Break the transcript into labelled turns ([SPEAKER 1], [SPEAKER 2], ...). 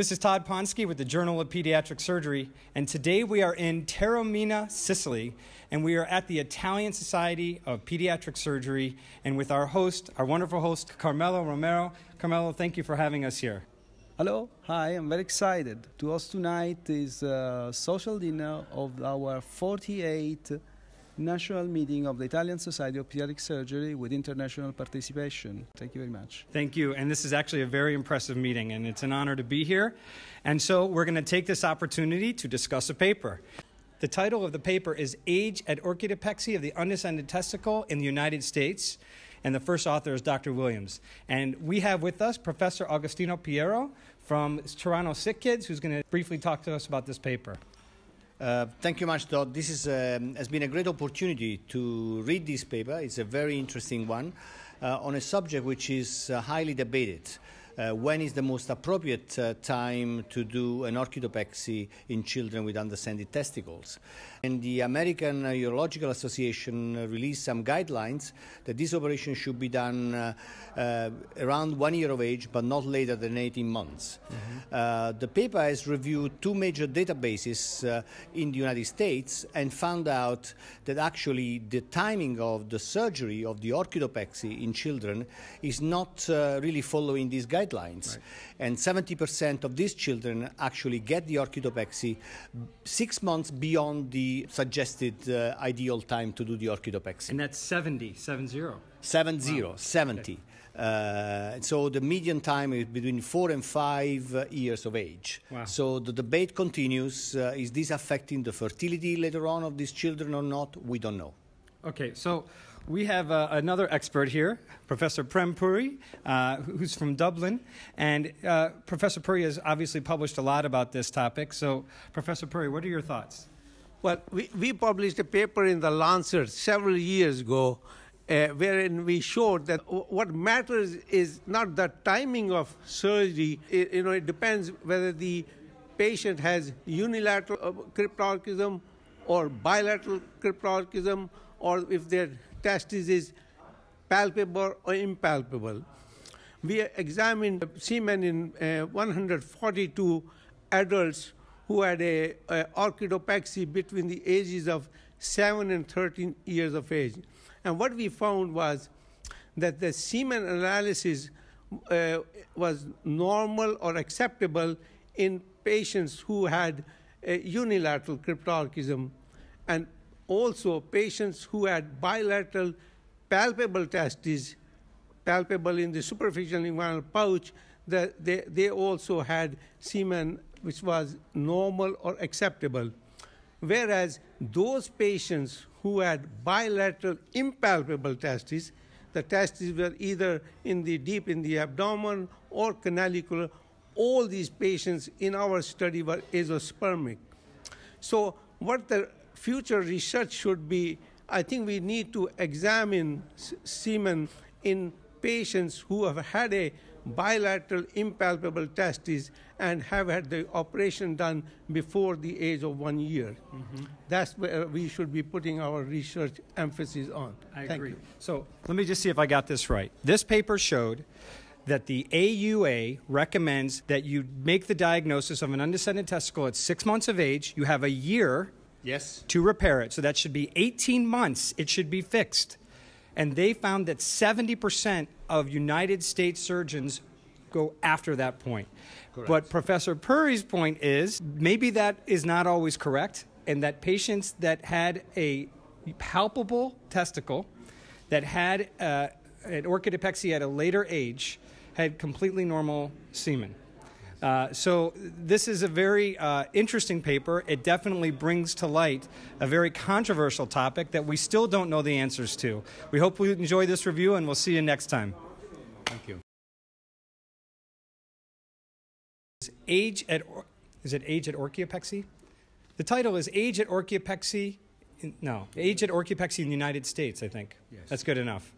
[SPEAKER 1] This is Todd Ponsky with the Journal of Pediatric Surgery, and today we are in Taormina, Sicily, and we are at the Italian Society of Pediatric Surgery, and with our host, our wonderful host, Carmelo Romeo. Carmelo, thank you for having us here.
[SPEAKER 2] Hello, hi, I'm very excited. To us tonight is a uh, social dinner of our 48th national meeting of the Italian Society of Pediatric Surgery with international participation. Thank you very much.
[SPEAKER 1] Thank you. And this is actually a very impressive meeting, and it's an honor to be here. And so we're going to take this opportunity to discuss a paper. The title of the paper is Age at Orchidopexy of the Undescended Testicle in the United States. And the first author is Dr. Williams. And we have with us Professor Agostino Pierro from Toronto Sick Kids, who's going to briefly talk to us about this paper.
[SPEAKER 3] Uh, thank you much, Todd. This is, um, has been a great opportunity to read this paper. It's a very interesting one uh, on a subject which is uh, highly debated uh, when is the most appropriate uh, time to do an orchidopexy in children with undescended testicles. And the American Urological Association released some guidelines that this operation should be done uh, uh around one year of age, but not later than 18 months. Mm-hmm. the paper has reviewed two major databases uh, in the United States and found out that actually the timing of the surgery of the orchidopexy in children is not really following these guidelines guidelines. Right. And 70% of these children actually get the orchidopexy six months beyond the suggested uh, ideal time to do the orchidopexy.
[SPEAKER 1] And that's 70, 70.
[SPEAKER 3] 70, wow. 70. Okay. Uh, so the median time is between four and five uh, years of age. Wow. So the debate continues. Uh, is this affecting the fertility later on of these children or not? We don't know.
[SPEAKER 1] Okay, so we have uh, another expert here, Professor Prem Puri, uh, who's from Dublin. And uh, Professor Puri has obviously published a lot about this topic. So, Professor Puri, what are your thoughts?
[SPEAKER 4] Well, we, we published a paper in the Lancet several years ago uh, wherein we showed that what matters is not the timing of surgery. It, you know, it depends whether the patient has unilateral uh, cryptorchidism or bilateral cryptorchidism or if their testis is palpable or impalpable. We examined semen in uh, 142 adults who had a, a orchidopexy between the ages of 7 and 13 years of age. And what we found was that the semen analysis uh, was normal or acceptable in patients who had unilateral cryptorchism and also patients who had bilateral palpable testes, palpable in the superficial inguinal pouch, that they, they also had semen which was normal or acceptable. Whereas those patients who had bilateral impalpable testes, the testes were either in the deep in the abdomen or canalicular, all these patients in our study were azoospermic. So what the future research should be I think we need to examine semen in patients who have had a bilateral impalpable testes and have had the operation done before the age of one year. Mm-hmm. That's where we should be putting our research emphasis on.
[SPEAKER 1] I
[SPEAKER 4] Thank
[SPEAKER 1] agree.
[SPEAKER 4] You.
[SPEAKER 1] So let me just see if I got this right. This paper showed that the AUA recommends that you make the diagnosis of an undescended testicle at six months of age. You have a year
[SPEAKER 3] Yes.
[SPEAKER 1] To repair it. So that should be 18 months, it should be fixed. And they found that 70% of United States surgeons go after that point. Correct. But Professor Puri's point is maybe that is not always correct, and that patients that had a palpable testicle, that had uh, an orchidopexy at a later age, had completely normal semen. Uh, so this is a very uh, interesting paper. It definitely brings to light a very controversial topic that we still don't know the answers to. We hope you enjoy this review, and we'll see you next time.
[SPEAKER 3] Thank you.
[SPEAKER 1] Age at is it age at orchiopexy? The title is Age at Orchiopexy. No, Age at Orchiopexy in the United States. I think yes. that's good enough.